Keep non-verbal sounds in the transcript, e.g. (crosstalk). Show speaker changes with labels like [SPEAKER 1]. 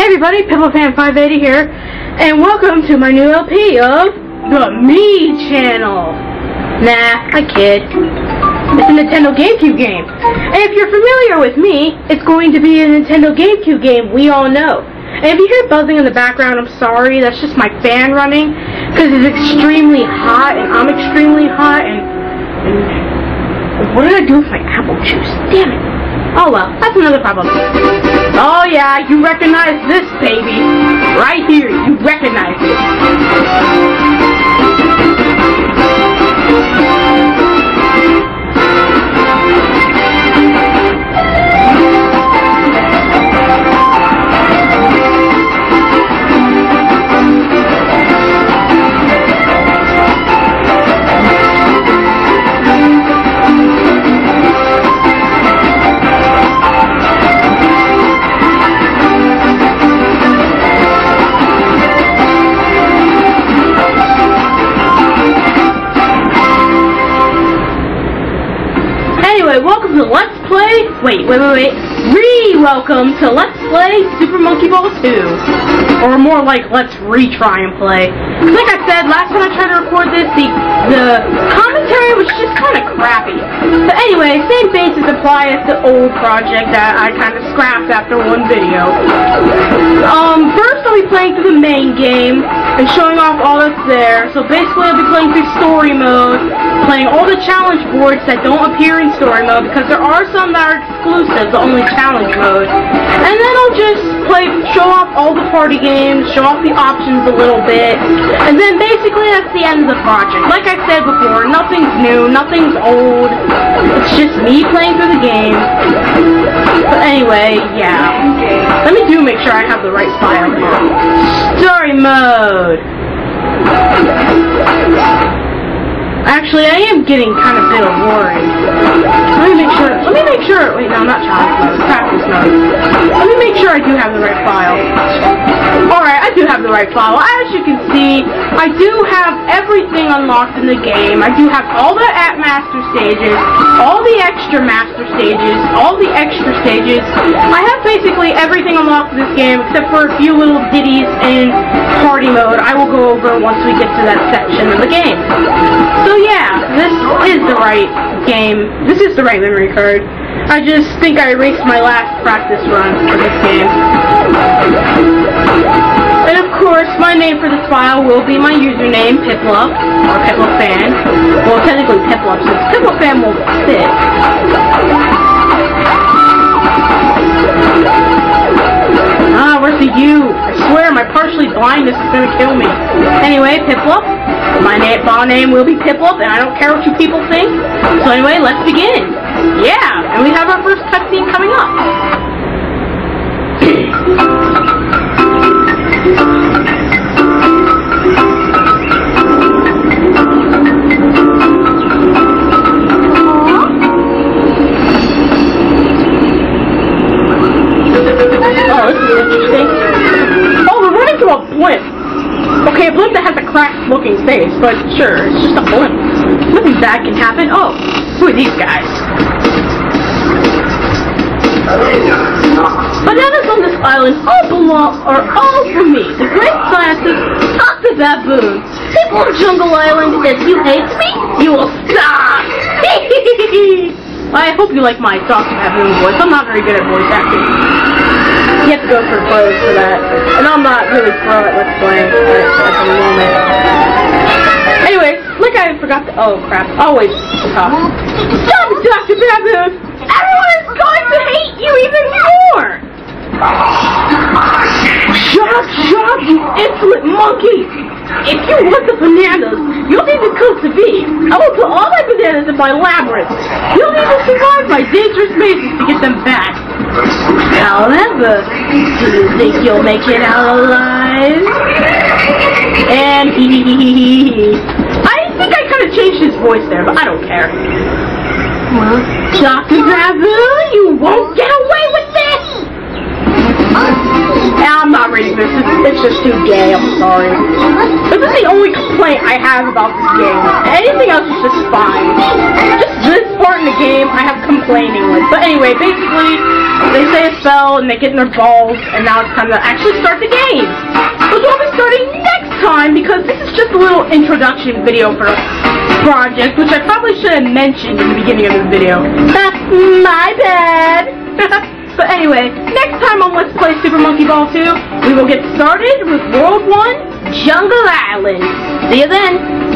[SPEAKER 1] Hey everybody, PiplupFan580 here, and welcome to my new LP of the Mii Channel. Nah, I kid. It's a Nintendo GameCube game. And if you're familiar with me, it's going to be a Nintendo GameCube game we all know. And if you hear buzzing in the background, I'm sorry, that's just my fan running, because it's extremely hot, and I'm extremely hot, and, and what did I do with my apple juice? Damn it. Oh well, that's another problem. Oh yeah, you recognize this baby. Right here, you recognize it. Welcome to Let's Play, wait, wait, wait, wait, re-welcome to Let's Play Super Monkey Ball 2. Or more like, let's retry and play. Like I said, last time I tried to record this, the, the commentary was just kind of crappy. But anyway, same basis apply as the old project that I kind of scrapped after one video. Um, first I'll be playing through the main game and showing off all that's there. So basically I'll be playing through story mode, playing all the challenge boards that don't appear in story mode because there are some that are exclusive, the only challenge mode. And then I'll just play, show off all the party games, show off the options a little bit, and then basically that's the end of the project. Like I said before, nothing's new, nothing's old. It's just me playing through the game. But anyway, yeah. Let me do make sure I have the right file. Story mode. Actually, I am getting kind of bit of worried. Let me make sure. Let me make sure. Wait, no, I'm not mode. Let me make sure I do have the right file. Alright, I do have the right file. As you can see, I do have everything unlocked in the game. I do have all the at master stages, all the extra master stages, all the extra stages. I have basically everything unlocked in this game except for a few little ditties in party mode. I will go over once we get to that section of the game. So so yeah, this is the right game. This is the right memory card. I just think I erased my last practice run for this game. And of course, my name for this file will be my username, Piplup, or Piplupfan. Well, technically Piplup, since Piplupfan will fit. Ah, where's the U? I swear my partially blindness is gonna kill me. Anyway, Piplup. My name, ball name will be Piplup, and I don't care what you people think. So anyway, let's begin. Yeah, a blimp. Okay, a blimp that has a cracked looking face, but sure, it's just a blimp. Nothing bad can happen. Oh, who are these guys? Bananas on this island all belong are all for me. The great scientist, Dr. Bad-Boon. People of Jungle Island, if you hate me, you will stop. (laughs) I hope you like my Dr. Bad-Boon voice. I'm not very good at voice acting. You have to go for pros for that. And I'm not really pro at Let's Play at, the moment. Anyway, like I forgot to- oh crap, always talk. Stop it, Dr. Bad-Boon! Everyone is going to hate you even more! Shut up, shut up, you insolent monkey! If you want the bananas, you'll need to come to me. I will put all my bananas in my labyrinth. You'll need to survive my dangerous mazes to get them back. However, do you think you'll make it out alive? And he he he. I think I kind of changed his voice there, but I don't care. Well, Dr. Bad-Boon, you won't get this. It's, it's just too gay. I'm sorry. This is the only complaint I have about this game. Anything else is just fine. Just this part in the game, I have complaining with. But anyway, basically, they say a spell and they get in their balls, and now it's time to actually start the game. Which we'll be starting next time because this is just a little introduction video for the project, which I probably should have mentioned in the beginning of this video. That's My bad. (laughs) but anyway, next time on Let's Play Super Monkey Ball 2, we will get started with World 1, Jungle Island. See you then.